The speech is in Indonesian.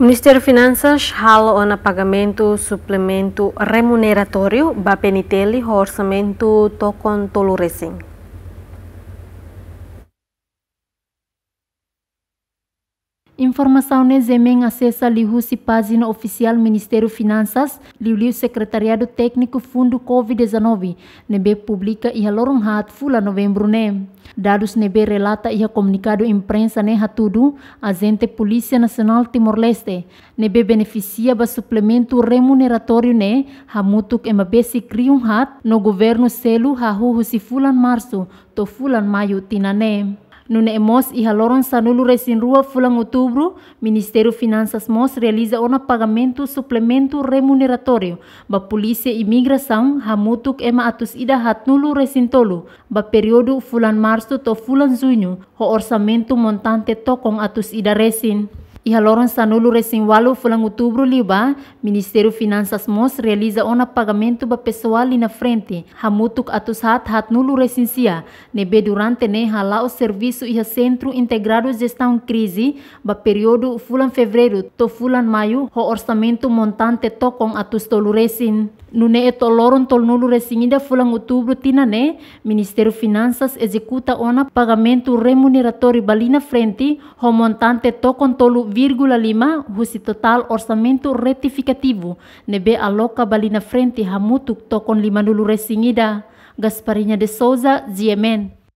Ministério Finanças halo o pagamento suplemento remuneratório ba peniteli orçamento tokon tolu Informação Nezemem acessa Lihusi página oficial Ministério Finanças, Liu Secretariado Técnico Fundo Covid-19, nebe publica e lorong hat fula novembro ne. Dados nebe relata e comunicado imprensa ne hatudu, agente Polícia Nacional Timor-Leste, nebe beneficia ba suplemento remuneratório ne, hamutuk emabesi kriung hat, no governo selu hahu si fulan março, to fulan maio tinane. No NEMOS e haloron sanulu resin rua fulang outubro, Ministério Finanças MOS realiza um pagamento suplemento remuneratório ba Polícia e hamutuk ema atus ida hatnulu resin tolu. Ba período fulan março to fulan junho, ho orçamento montante tokong atus ida resin. Ihaloron sa nulo resinwalo fulang outubro liba, Ministério Finanças MOS realiza ona pagamento ba pessoal na frente, hamutuk atus hat hat nulo resinsia, nebe durante ne hala o serviço iha Centro Integrado Gestão Crise, ba período fulan fevereiro to fulan maio, ho orçamento montante tokong atus tolu resin. Nune e toloron tol nulu resingida outubro tina ne, Ministério Finanças executa ona pagamento remuneratório balina frente, ho montante tokon tolu 1,5 husi total orçamento retificativo nebe aloca bali na frente hamutuk tokon lima dulu resingida Gasparinha de Souza, Ziemen.